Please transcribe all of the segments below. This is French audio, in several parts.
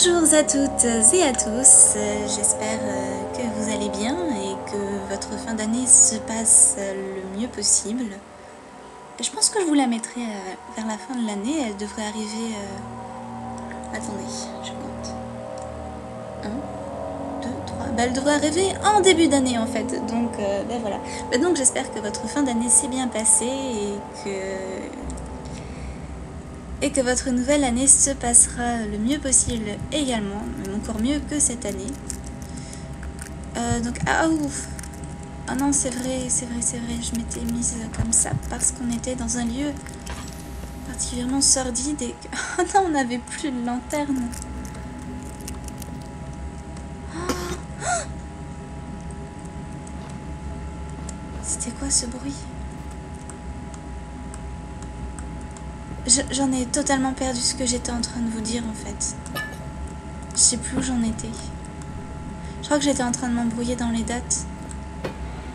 Bonjour à toutes et à tous, j'espère euh, que vous allez bien et que votre fin d'année se passe le mieux possible. Je pense que je vous la mettrai euh, vers la fin de l'année, elle devrait arriver... euh, Attendez, je compte. 1, 2, 3... Bah, elle devrait arriver en début d'année en fait, donc euh, ben voilà. Bah, donc j'espère que votre fin d'année s'est bien passée et que et que votre nouvelle année se passera le mieux possible également, même encore mieux que cette année. Euh, donc, ah ouf. Ah non, c'est vrai, c'est vrai, c'est vrai, je m'étais mise comme ça parce qu'on était dans un lieu particulièrement sordide et que... Oh non, on n'avait plus de lanterne. Oh C'était quoi ce bruit? J'en ai totalement perdu ce que j'étais en train de vous dire en fait. Je sais plus où j'en étais. Je crois que j'étais en train de m'embrouiller dans les dates.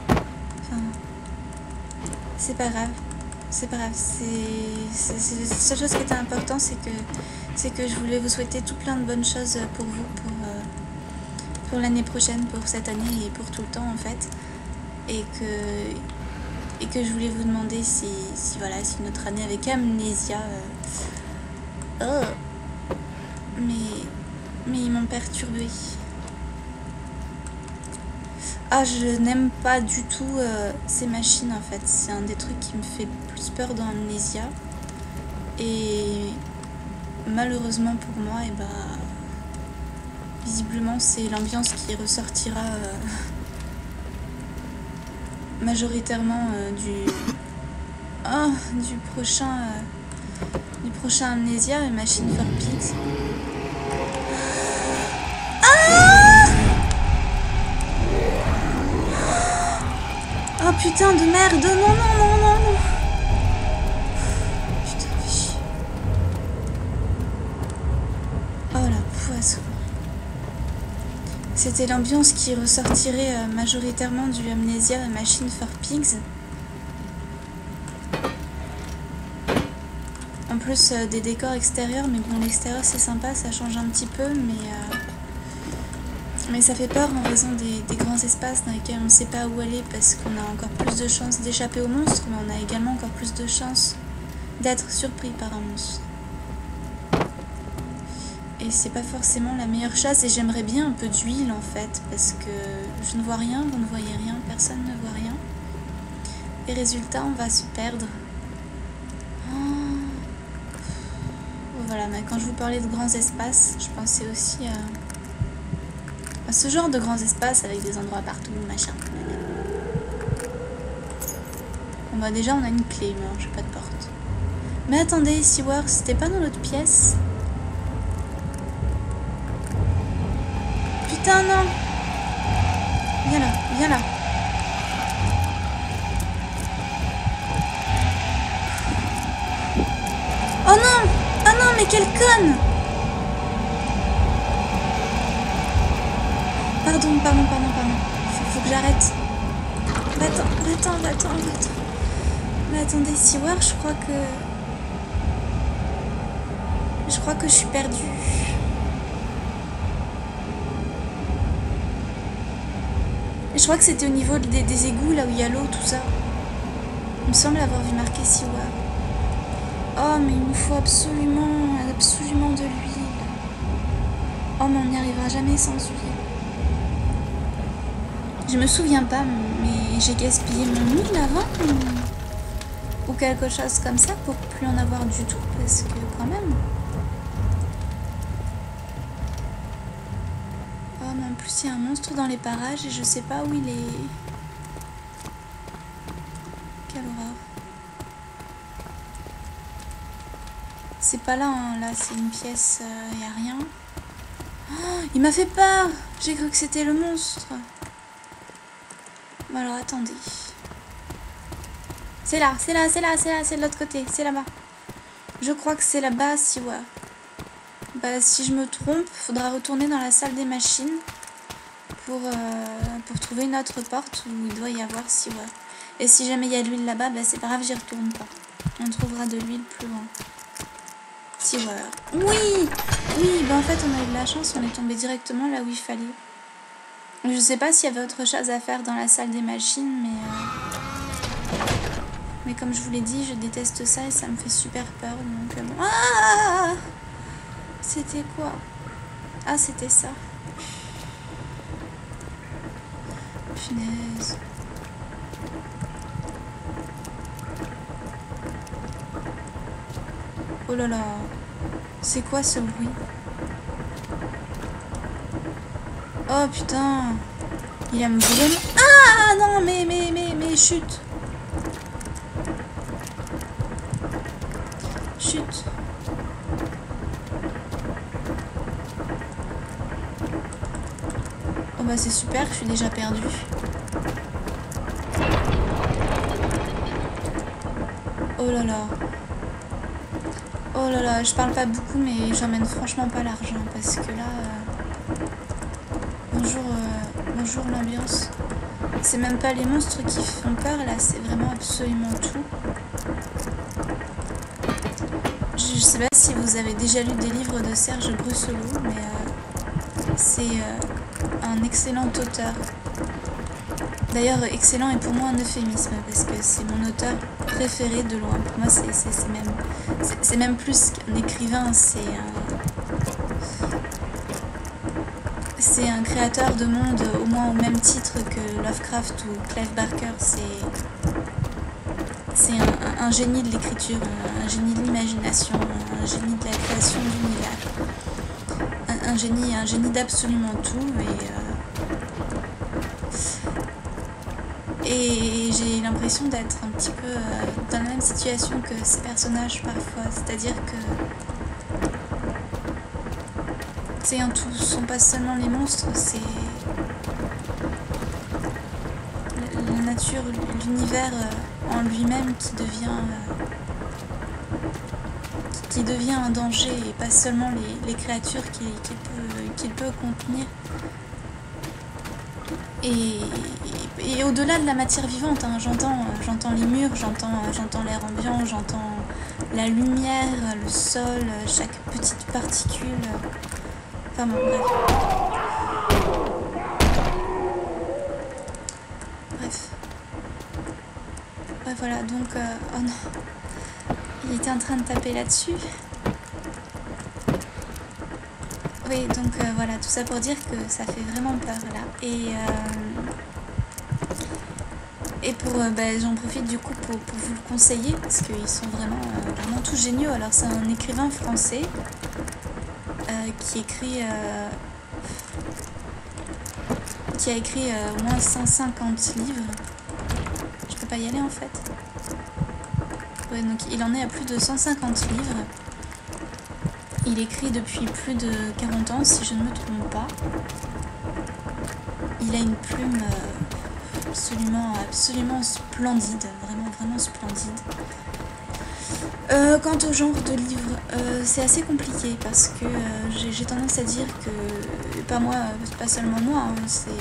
Enfin, c'est pas grave. C'est pas grave. C'est la seule chose qui était importante, c'est que c'est que je voulais vous souhaiter tout plein de bonnes choses pour vous, pour euh, pour l'année prochaine, pour cette année et pour tout le temps en fait, et que et que je voulais vous demander si, si voilà si notre année avec Amnésia euh, oh, mais mais ils m'ont perturbé ah je n'aime pas du tout euh, ces machines en fait. C'est un des trucs qui me fait plus peur dans Amnésia et malheureusement pour moi et bah visiblement c'est l'ambiance qui ressortira euh, majoritairement euh, du oh, du prochain euh, du prochain Amnesia Machine for Pigs. Ah oh putain de merde, non non non C'était l'ambiance qui ressortirait euh, majoritairement du Amnesia Machine for Pigs. En plus euh, des décors extérieurs, mais bon l'extérieur c'est sympa, ça change un petit peu, mais euh, mais ça fait peur en raison des, des grands espaces dans lesquels on ne sait pas où aller parce qu'on a encore plus de chances d'échapper au monstre, mais on a également encore plus de chances d'être surpris par un monstre. Et c'est pas forcément la meilleure chasse et j'aimerais bien un peu d'huile en fait parce que je ne vois rien, vous ne voyez rien, personne ne voit rien. Et résultat, on va se perdre. Oh. Voilà, mais quand je vous parlais de grands espaces, je pensais aussi à, à ce genre de grands espaces avec des endroits partout, machin. Bon bah déjà on a une clé, mais j'ai pas de porte. Mais attendez, Seaworth, c'était pas dans l'autre pièce? Putain, non Viens là, viens là. Oh non Oh non, mais quelle conne Pardon, pardon, pardon, pardon. Faut, faut que j'arrête. Attends, attends, attends, attends. Mais attendez, Seawar, je crois que... Je crois que je suis perdue. Je crois que c'était au niveau des, égouts, là où il y a l'eau, tout ça. Il me semble avoir vu marqué Siwa. Oh, mais il nous faut absolument, absolument de l'huile. Oh, mais on n'y arrivera jamais sans huile. Je me souviens pas, mais j'ai gaspillé mon huile avant ou... ou quelque chose comme ça pour plus en avoir du tout, parce que quand même. Oh, mais en plus, il y a un monstre dans les parages et je sais pas où il est. Quelle horreur. C'est pas là, hein. là, c'est une pièce, il y a rien. Oh, il m'a fait peur J'ai cru que c'était le monstre. Bon, alors, attendez. C'est là, c'est là, c'est là, c'est là, c'est de l'autre côté, c'est là-bas. Je crois que c'est là-bas, si ouais. Bah, si je me trompe, faudra retourner dans la salle des machines pour, euh, pour trouver une autre porte où il doit y avoir si. Et si jamais il y a de l'huile là-bas, bah, c'est pas grave, j'y retourne pas. On trouvera de l'huile plus loin. Si. Oui Oui, bah en fait, on a eu de la chance, on est tombé directement là où il fallait. Je sais pas s'il y avait autre chose à faire dans la salle des machines, mais... Euh, mais comme je vous l'ai dit, je déteste ça et ça me fait super peur, donc... Euh, ah C'était quoi? Ah, c'était ça. Oh là là. C'est quoi ce bruit? Oh putain. Il aime vraiment... Ah! Non mais mais mais mais Chute Oh bah c'est super, je suis déjà perdue. Oh là là. Oh là là, je parle pas beaucoup mais j'emmène franchement pas l'argent parce que là... Euh, bonjour, euh, bonjour l'ambiance. C'est même pas les monstres qui font peur là, c'est vraiment absolument tout. Je, sais pas si vous avez déjà lu des livres de Serge Brusselot, mais euh, c'est un excellent auteur. D'ailleurs, excellent est pour moi un euphémisme parce que c'est mon auteur préféré de loin. Pour moi, c'est même, c'est même plus qu'un écrivain, c'est un, c'est un créateur de monde au moins au même titre que Lovecraft ou Clive Barker. C'est c'est un, génie de l'écriture, un, génie de l'imagination, un génie de la création d'univers, un, un, génie, un génie d'absolument tout et euh, Et j'ai l'impression d'être un petit peu euh, dans la même situation que ces personnages parfois. C'est-à-dire que c'est un tout, ce sont pas seulement les monstres, c'est la nature, l'univers euh, en lui-même qui devient euh, qui devient un danger et pas seulement les, créatures qu'il peut, peut contenir. Et, et au-delà de la matière vivante, hein, j'entends, j'entends les murs, j'entends, j'entends l'air ambiant, j'entends la lumière, le sol, chaque petite particule. Enfin bon, bref. Bref. Bref, voilà, donc... Euh, oh non. Il était en train de taper là-dessus. Oui, donc euh, voilà, tout ça pour dire que ça fait vraiment peur là. Et... Euh, et pour, euh, bah, j'en profite du coup pour, vous le conseiller parce qu'ils sont vraiment, euh, vraiment tous géniaux. Alors c'est un écrivain français euh, qui écrit, qui a écrit au moins 150 livres. Je peux pas y aller en fait. Ouais, donc il en est à plus de 150 livres. Il écrit depuis plus de 40 ans si je ne me trompe pas. Il a une plume absolument, absolument splendide, vraiment, vraiment splendide. Euh, quant au genre de livre, euh, c'est assez compliqué parce que euh, j'ai tendance à dire que, pas moi, pas seulement moi, hein, c'est...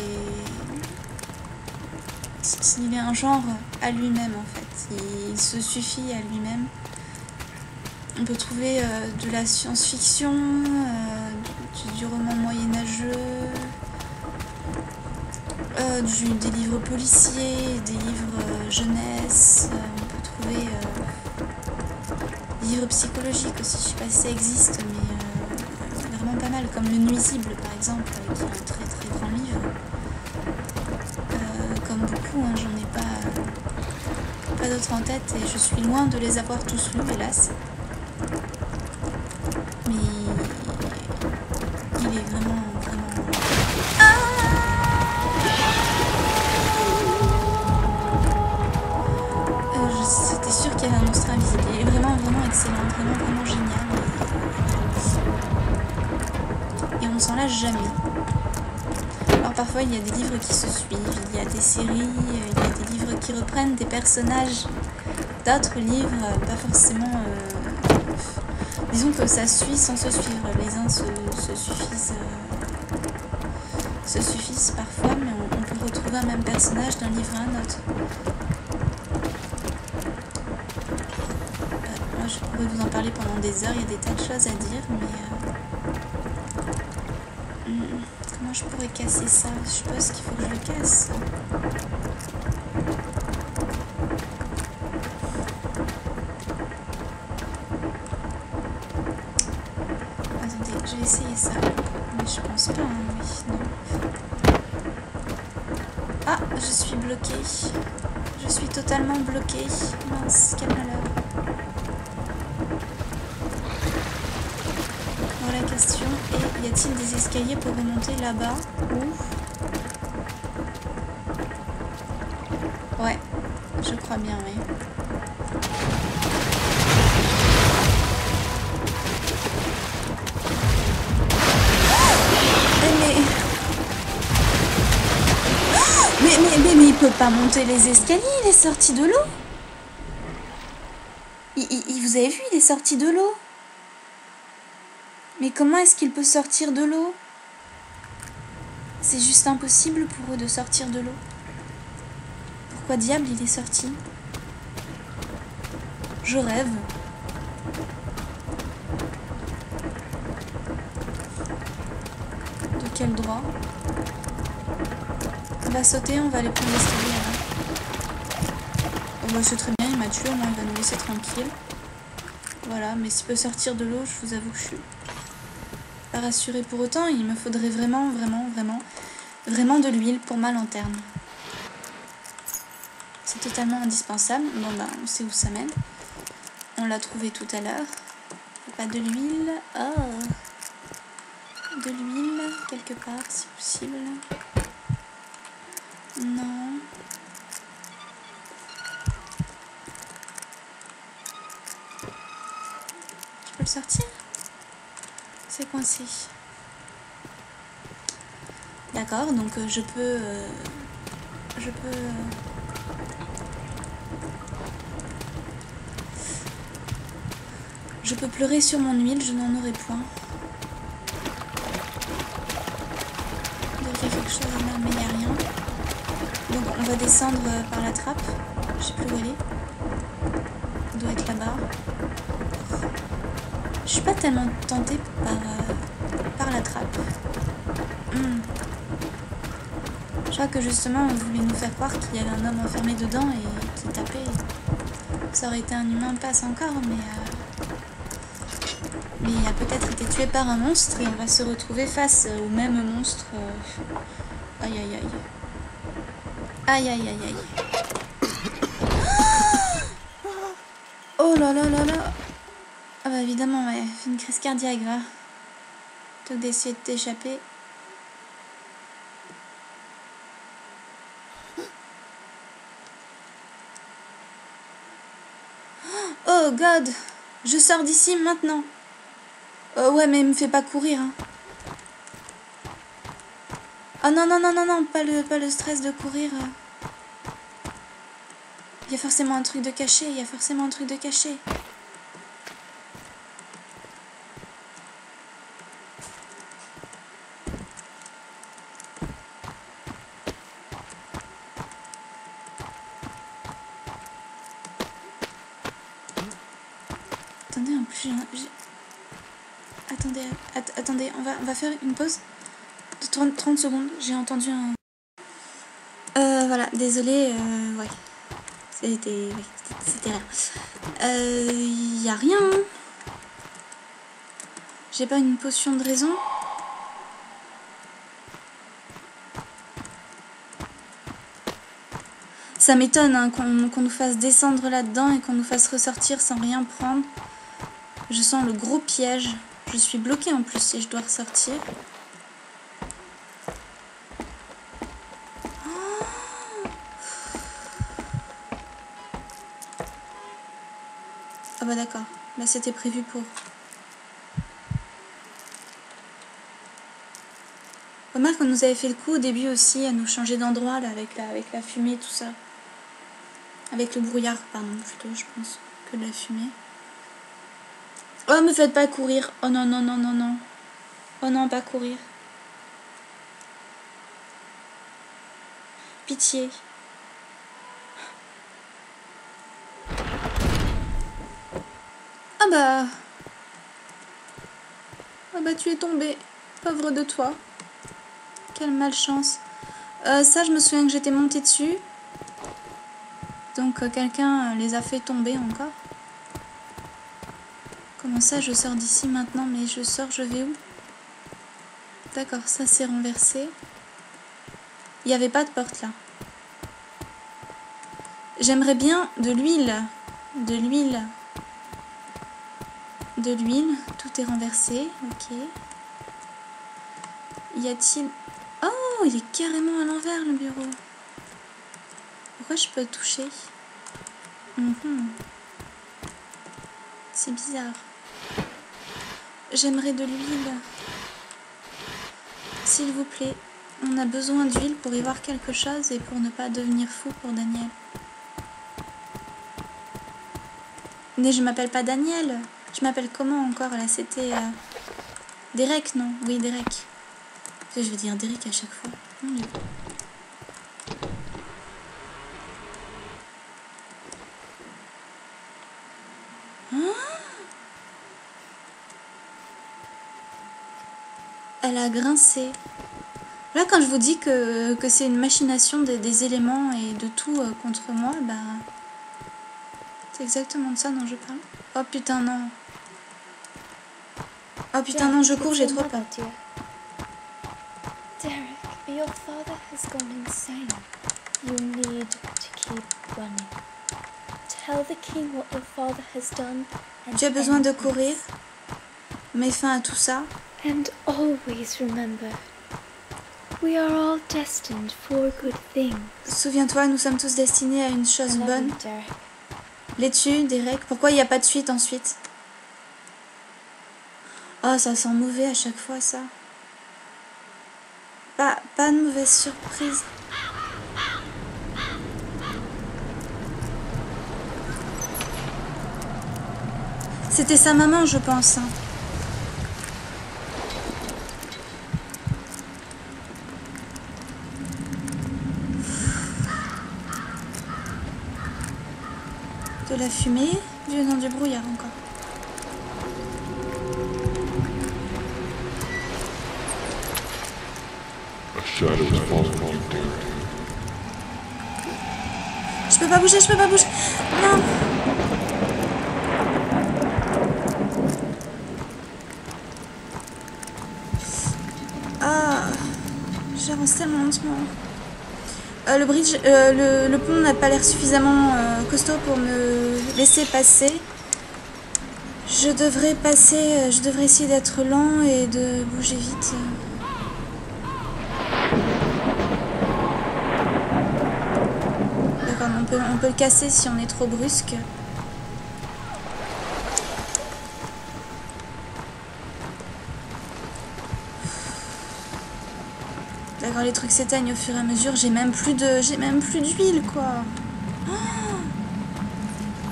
Il est un genre à lui-même en fait, il se suffit à lui-même. On peut trouver de la science-fiction, du roman moyenâgeux, euh, des livres policiers, des livres euh, jeunesse, euh, on peut trouver des livres psychologiques aussi, je sais pas si ça existe, mais vraiment pas mal, comme Le Nuisible par exemple, qui est un très très grand livre. comme beaucoup, hein, j'en ai pas, pas d'autres en tête et je suis loin de les avoir tous lus, hélas. Jamais. Alors parfois il y a des livres qui se suivent, il y a des séries, il y a des livres qui reprennent des personnages d'autres livres, pas forcément... Euh, disons que ça suit sans se suivre. Les uns se, suffisent... Euh, se suffisent parfois, mais on, peut retrouver un même personnage d'un livre à un autre. je pourrais vous en parler pendant des heures, il y a des tas de choses à dire, mais... Euh, Comment je casser ça Je suppose qu'il faut que je casse. Attendez, je vais essayer ça. Mais je pense pas, hein, non. Ah, je suis bloquée. Je suis totalement bloquée. Mince, quel malheur. Voilà la question est, y a-t-il des escaliers pour remonter là-bas Ou... Ouais, je crois bien, oui. Mais, mais, mais, mais il peut pas monter les escaliers, il est sorti de l'eau. Il- vous avez vu, il est sorti de l'eau. Mais comment est-ce qu'il peut sortir de l'eau? C'est juste impossible pour eux de sortir de l'eau. Pourquoi diable il est sorti? Je rêve. De quel droit? On va sauter, on va aller prendre l'escalier. hein. Oh bah c'est très bien, il m'a tué, au il va nous laisser tranquille. Voilà, mais s'il peut sortir de l'eau, je vous avoue que je suis pas rassurée pour autant. Il me faudrait vraiment, vraiment, vraiment, vraiment de l'huile pour ma lanterne. C'est totalement indispensable. Bon bah, on sait où ça mène. On l'a trouvé tout à l'heure. Pas de l'huile. Oh De l'huile, quelque part, si possible. Non. Je peux le sortir? C'est coincé. D'accord, donc euh, je peux... euh, je peux... euh, Je peux pleurer sur mon huile, je n'en aurai point. Il y a quelque chose là, mais il n'y a rien. Donc on va descendre par la trappe. Je sais plus où est. Elle doit être là-bas. Je suis pas tellement tentée par, euh, par la trappe. Hmm. Je crois que justement on voulait nous faire croire qu'il y avait un homme enfermé dedans et qui tapait. Ça aurait été un humain passe encore, mais... euh, mais il a peut-être été tué par un monstre et on va se retrouver face au même monstre. euh, Aïe aïe aïe. Aïe aïe aïe aïe. Oh là là là là. Ah bah évidemment, ouais. Fais une crise cardiaque, va. Plutôt d'essayer de t'échapper. Oh god Je sors d'ici maintenant Euh, ouais, mais me fais pas courir. Oh non, non, non, non, non, pas le, pas le stress de courir. euh. Il y a forcément un truc de caché, il y a forcément un truc de caché. Attendez, en plus, j'ai un- j'ai... Attendez, att- attendez, on faire une pause de 30, 30 secondes. J'ai entendu un... Euh, voilà, désolé, euh, ouais. C'était... c'était- rien. Euh, y a rien. hein. J'ai pas une potion de raison. Ça m'étonne hein, qu'on qu'on nous fasse descendre là-dedans et qu'on nous fasse ressortir sans rien prendre. Je sens le gros piège. Je suis bloquée en plus si je dois ressortir. Ah bah d'accord. Là c'était prévu pour. Remarque qu'on nous avait fait le coup au début aussi à nous changer d'endroit avec la, avec la fumée tout ça. Avec le brouillard, pardon, plutôt je pense, que de la fumée. Oh, me faites pas courir. Oh non, non, non, non, non. Oh non, pas courir. Pitié. Ah bah. Ah bah tu es tombé. Pauvre de toi. quelle malchance. Euh, ça, je me souviens que j'étais montée dessus. Donc euh, quelqu'un les a fait tomber encore. Comment ça, je sors d'ici maintenant Mais je sors, je vais où? D'accord, ça s'est renversé. Il n'y avait pas de porte là. J'aimerais bien de l'huile. De l'huile. De l'huile. Tout est renversé. Ok. Y a-t-il... Oh, il est carrément à l'envers le bureau. Pourquoi je peux toucher? Mhm. C'est bizarre. J'aimerais de l'huile. S'il vous plaît, on a besoin d'huile pour y voir quelque chose et pour ne pas devenir fou pour Daniel. Mais je m'appelle pas Daniel. Je m'appelle comment encore? Là C'était euh... Derek, non? Oui, Derek. Je vais dire Derek à chaque fois. Elle a grincé. Là, quand je vous dis que, que c'est une machination des, éléments et de tout euh, contre moi, bah... C'est exactement de ça dont je parle. Oh putain, non. Oh putain, non, je cours, j'ai trop peur. Derek, your father has gone insane. You need to keep running. Tell the king what your father has done. Tu as besoin de courir. Mets fin à tout ça. And always remember, we are all destined for good things. Souviens-toi, nous sommes tous destinés à une chose bonne. Les Derek. Pourquoi il n'y a pas de suite ensuite? Oh, ça sent mauvais à chaque fois, ça. Pas, pas de mauvaise surprise. C'était sa maman, je pense. La fumée, venant du brouillard encore. Je peux pas bouger, je peux pas bouger. Non. Ah, j'avance tellement lentement. Euh, le bridge, euh, le, pont n'a pas l'air suffisamment euh, costaud pour me laisser passer. Je devrais passer, je devrais essayer d'être lent et de bouger vite. On peut le casser si on est trop brusque. D'accord, les trucs s'éteignent au fur et à mesure. J'ai même plus de, j'ai même plus d'huile, quoi. Oh,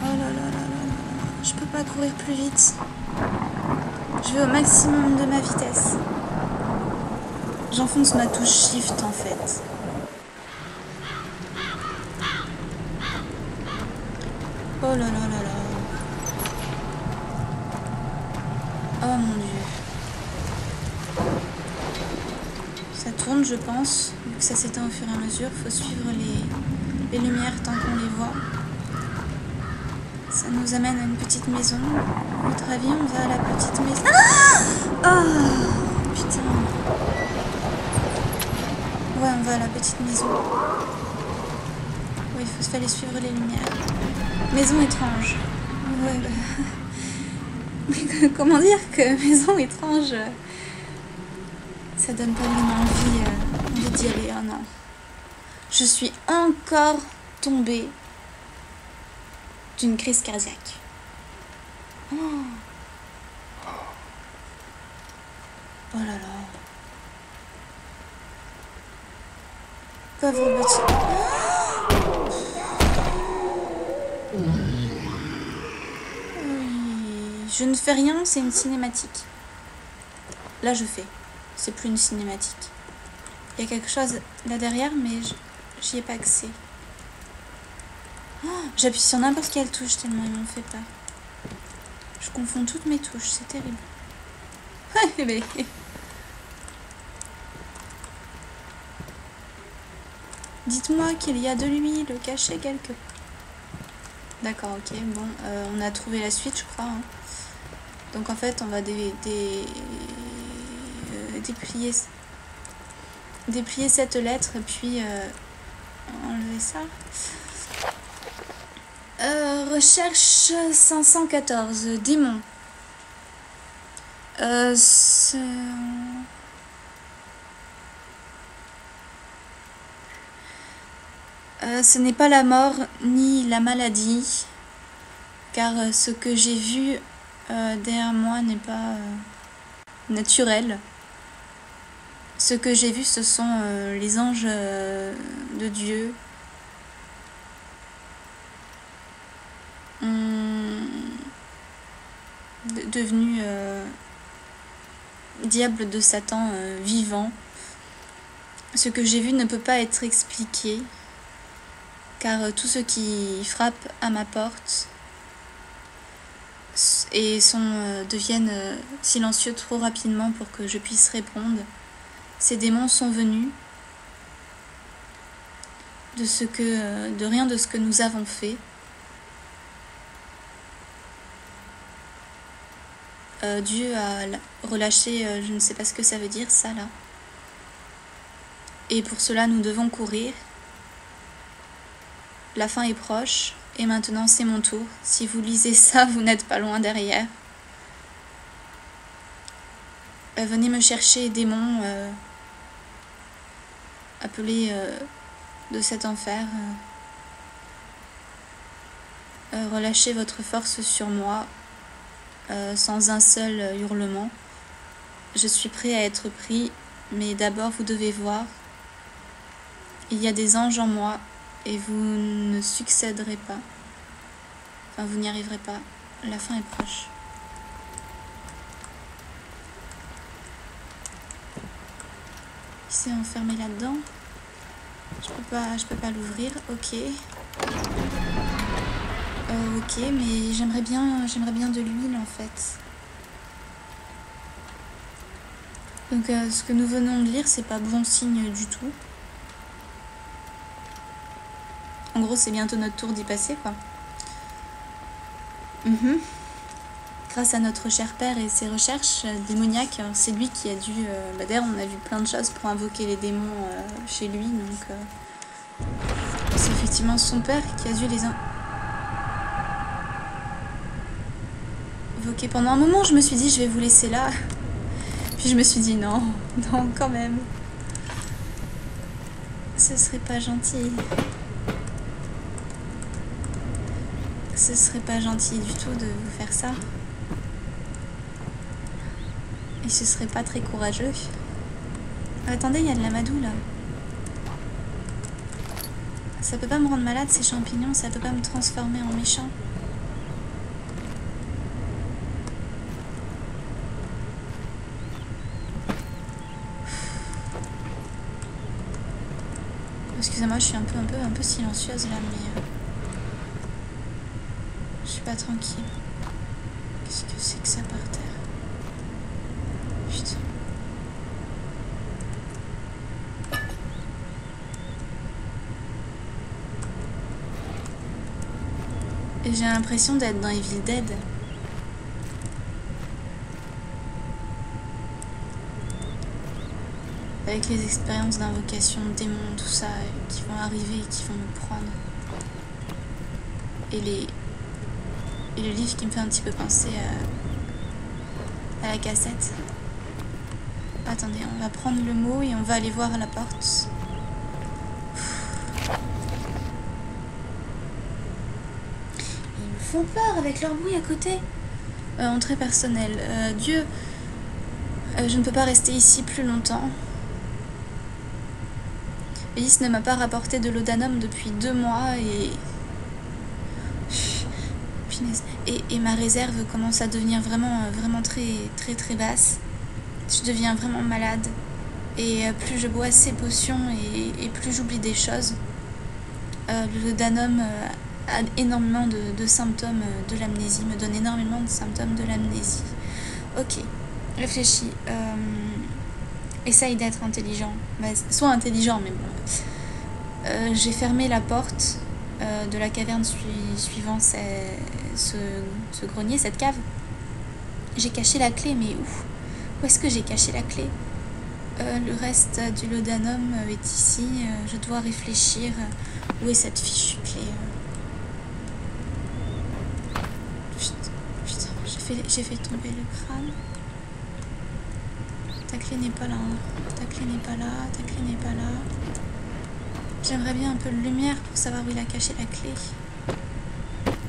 oh là là là là là. Je peux pas courir plus vite. Je vais au maximum de ma vitesse. J'enfonce ma touche shift en fait. Oh là là là là. Oh mon dieu. tourne, je pense, vu que ça s'éteint au fur et à mesure. Faut suivre les, lumières tant qu'on les voit. Ça nous amène à une petite maison. À votre avis, on va à la petite maison? Oh Putain. Ouais, on va à la petite maison. Oui, il fallait suivre les lumières. Maison étrange. Ouais, comment dire que maison étrange? Ça donne pas vraiment envie, euh, d'y aller. Oh non. Je suis encore tombée d'une crise cardiaque. Oh. oh là là. Pauvre petit. Je ne fais rien, c'est une cinématique. Là, je fais. C'est plus une cinématique. Il y a quelque chose là derrière, mais j'y ai pas accès. Oh, j'appuie sur n'importe quelle touche tellement ils m'ont fait peur. Je confonds toutes mes touches, c'est terrible. Dites-moi qu'il y a de l'huile cachée quelque. D'accord, ok. Bon, euh, on a trouvé la suite, je crois. hein. Donc en fait, on va dé- euh, déplier, déplier cette lettre et puis euh, enlever ça. Euh, recherche 514, démon. Euh, ce... Ce n'est pas la mort ni la maladie, car ce que j'ai vu derrière moi n'est pas naturel. Ce que j'ai vu, ce sont euh, les anges euh, de Dieu. De- devenus euh, diables de Satan vivants. Ce que j'ai vu ne peut pas être expliqué, car tous ceux qui frappent à ma porte et sont, deviennent silencieux trop rapidement pour que je puisse répondre, ces démons sont venus de ce que de rien de ce que nous avons fait. Euh, Dieu a relâché, euh, je ne sais pas ce que ça veut dire, ça là. Et pour cela, nous devons courir. La fin est proche, et maintenant c'est mon tour. Si vous lisez ça, vous n'êtes pas loin derrière. Euh, venez me chercher, démons, appelés euh, de cet enfer. euh. Euh, relâchez votre force sur moi, sans un seul hurlement. Je suis prêt à être pris, mais d'abord vous devez voir. Il y a des anges en moi et vous ne succéderez pas. Enfin, vous n'y arriverez pas. La fin est proche. Il s'est enfermé là-dedans. Je peux pas, je peux pas l'ouvrir. Ok. Euh, ok, mais j'aimerais bien, j'aimerais bien de l'huile en fait. Donc, euh, ce que nous venons de lire, c'est pas bon signe du tout. En gros, c'est bientôt notre tour d'y passer, quoi. Mhm. Grâce à notre cher père et ses recherches euh, démoniaques, euh, c'est lui qui a dû. euh, bah, D'ailleurs, on a vu plein de choses pour invoquer les démons euh, chez lui, donc. c'est effectivement son père qui a dû les in- invoquer. Pendant un moment, je me suis dit, je vais vous laisser là. Puis je me suis dit, non, non, quand même. Ce serait pas gentil. Ce serait pas gentil du tout de vous faire ça. Ce serait pas très courageux. Attendez, il y a de l'amadou là. Ça peut pas me rendre malade ces champignons, ça peut pas me transformer en méchant. Excusez-moi, je suis un peu, un peu, un peu silencieuse là, mais euh, je suis pas tranquille. Qu'est-ce que c'est que ça par terre Putain. Et j'ai l'impression d'être dans Evil Dead. Avec les expériences d'invocation démons, tout ça, euh, qui vont arriver et qui vont me prendre. Et les. Et le livre qui me fait un petit peu penser à, à la cassette. Attendez, on va prendre le mot et on va aller voir la porte. Ils me font peur avec leur bruit à côté. Euh, entrée personnelle. Euh, Dieu, euh, je ne peux pas rester ici plus longtemps. Alice ne m'a pas rapporté de l'odanum depuis deux mois et... Et, ma réserve commence à devenir vraiment, euh, vraiment très, très, très basse. Je deviens vraiment malade. Et euh, plus je bois ces potions et, plus j'oublie des choses. Euh, a énormément de, de symptômes euh, de l'amnésie, me donne énormément de symptômes de l'amnésie. Ok, réfléchis. Euh, essaye d'être intelligent. Bah, sois intelligent, mais bon. Euh, j'ai fermé la porte de la caverne suivant ce, ce, grenier, cette cave. J'ai caché la clé, mais où? Où est-ce que j'ai caché la clé? Le reste du laudanum est ici. je dois réfléchir. Où est cette fichue clé? J'ai fait, tomber le crâne. Ta clé n'est pas là. Ta clé n'est pas là. Ta clé n'est pas là. J'aimerais bien un peu de lumière pour savoir où il a caché la clé.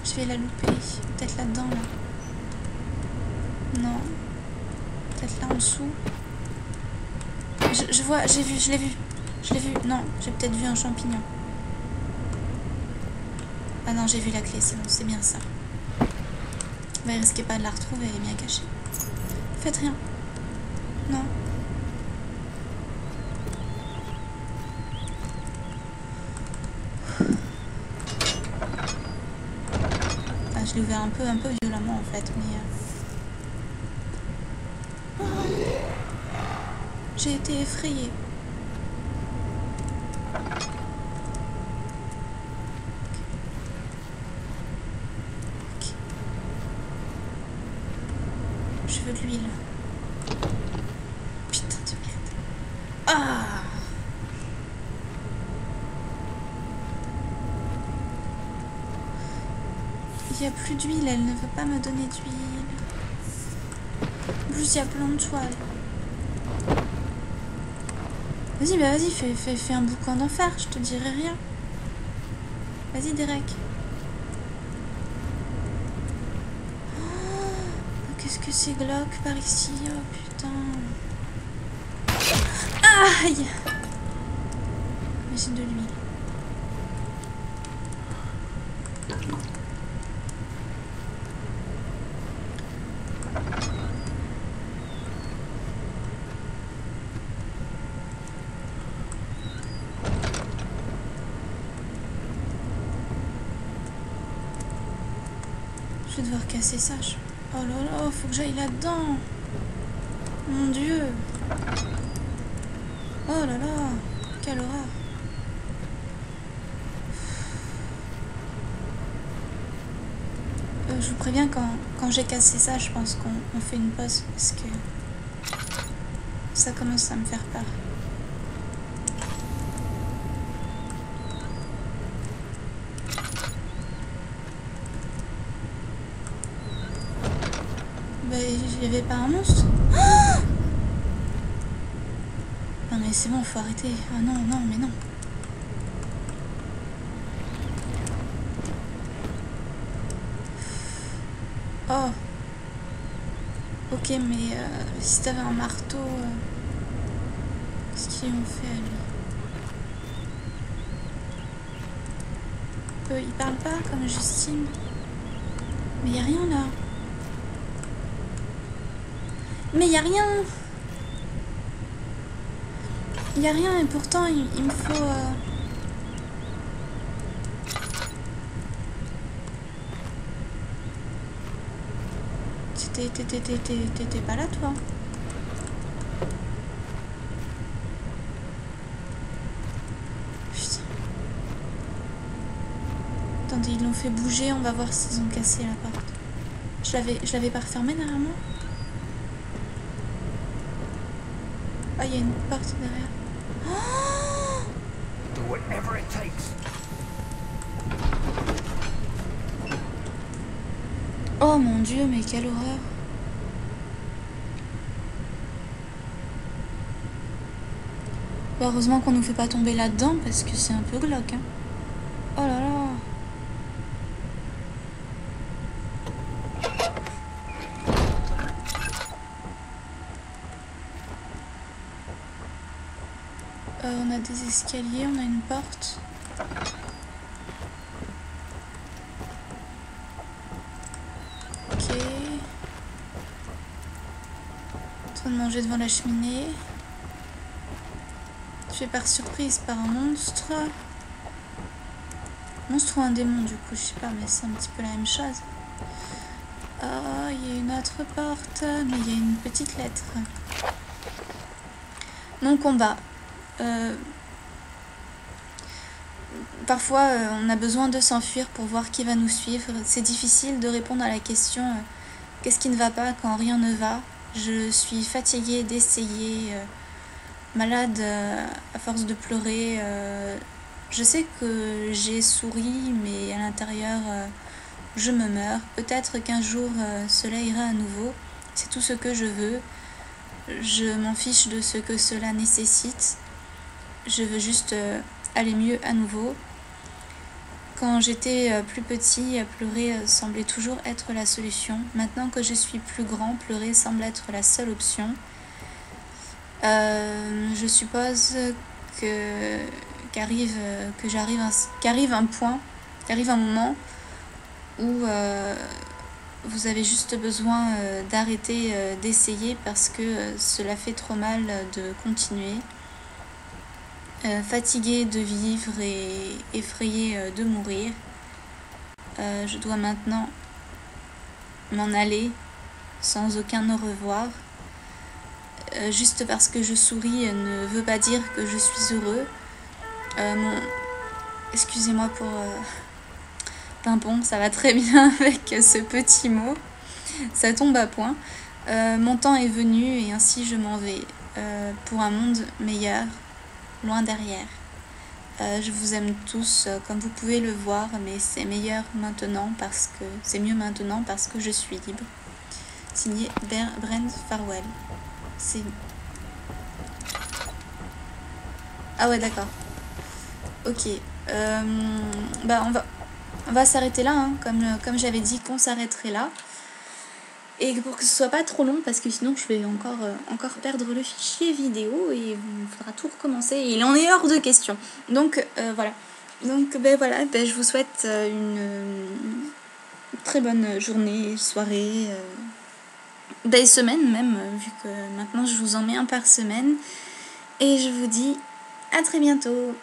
Je vais la louper. Peut-être là-dedans, là. Non. Peut-être là en dessous. Je, vois, j'ai vu, je l'ai vu. Je l'ai vu. Non, j'ai peut-être vu un champignon. Ah non, j'ai vu la clé, c'est bon, c'est bien ça. Mais risquez pas de la retrouver, elle est bien cachée. Faites rien. Non. je l'ai ouvert un peu, un peu violemment en fait, mais... Euh, j'ai été effrayée. Je veux de l'huile. Putain de merde. Ah Il n'y a plus d'huile, elle ne veut pas me donner d'huile. En plus, il y a plein de toiles. Vas-y, bah vas-y, fais, fais, un boucan d'enfer, je te dirai rien. Vas-y, Derek. Oh, Qu'est-ce que c'est glauque par ici Oh putain. Aïe Mais c'est de l'huile. Je vais devoir casser ça. Oh là là, faut que j'aille là-dedans. Mon dieu. Oh là là, quelle horreur. Euh, je vous préviens, quand, quand j'ai cassé ça, je pense qu'on fait une pause parce que ça commence à me faire peur. Avait pas un monstre Non mais c'est bon, faut arrêter. Ah non, non, mais non. Oh. Ok, mais euh, si t'avais un marteau... Euh, qu'est-ce qu'ils ont fait à lui euh, Il parle pas comme Justine? Mais il a rien là. Mais il a rien. Il a rien et pourtant il, me faut... Euh... T'étais pas là toi Putain. Attendez, ils l'ont fait bouger, on va voir s'ils ont cassé la porte. Je l'avais pas refermée derrière Ah, il y a une porte derrière. Oh mon dieu, mais quelle horreur. heureusement qu'on nous fait pas tomber là-dedans parce que c'est un peu glauque. Hein. Oh là là. Des escaliers, on a une porte. Ok. En de manger devant la cheminée. Je par surprise par un monstre. Monstre ou un démon du coup, je sais pas, mais c'est un petit peu la même chose. Ah, il y a une autre porte, mais il y a une petite lettre. Non combat. Euh, parfois, on a besoin de s'enfuir pour voir qui va nous suivre. C'est difficile de répondre à la question qu'est-ce qui ne va pas quand rien ne va? Je suis fatiguée d'essayer, malade à force de pleurer. Je sais que j'ai souri, mais à l'intérieur, je me meurs. Peut-être qu'un jour, cela ira à nouveau. C'est tout ce que je veux. Je m'en fiche de ce que cela nécessite. Je veux juste euh, aller mieux à nouveau. Quand j'étais euh, plus petit, pleurer euh, semblait toujours être la solution. Maintenant que je suis plus grand, pleurer semble être la seule option. je suppose que qu'arrive j'arrive un point, qu'arrive un moment où vous avez juste besoin d'arrêter d'essayer parce que cela fait trop mal de continuer. Fatigué de vivre et effrayé de mourir. je dois maintenant m'en aller sans aucun au revoir. juste parce que je souris ne veut pas dire que je suis heureux. Excusez-moi pour Pimpon, ça va très bien avec ce petit mot. Ça tombe à point. Euh, mon temps est venu et ainsi je m'en vais euh, pour un monde meilleur, loin derrière. Euh, je vous aime tous comme vous pouvez le voir, mais c'est meilleur maintenant parce que c'est mieux maintenant parce que je suis libre. Signé Brent Farwell. C'est. Ah ouais d'accord. Ok. bah on va on va s'arrêter là, hein, comme, comme j'avais dit qu'on s'arrêterait là. Et pour que ce soit pas trop long, parce que sinon je vais encore, euh, encore perdre le fichier vidéo et il faudra tout recommencer. Il en est hors de question. Donc euh, voilà. Donc ben voilà, ben, je vous souhaite euh, une, très bonne journée, soirée, belle semaine même, vu que maintenant je vous en mets un par semaine. Et je vous dis à très bientôt.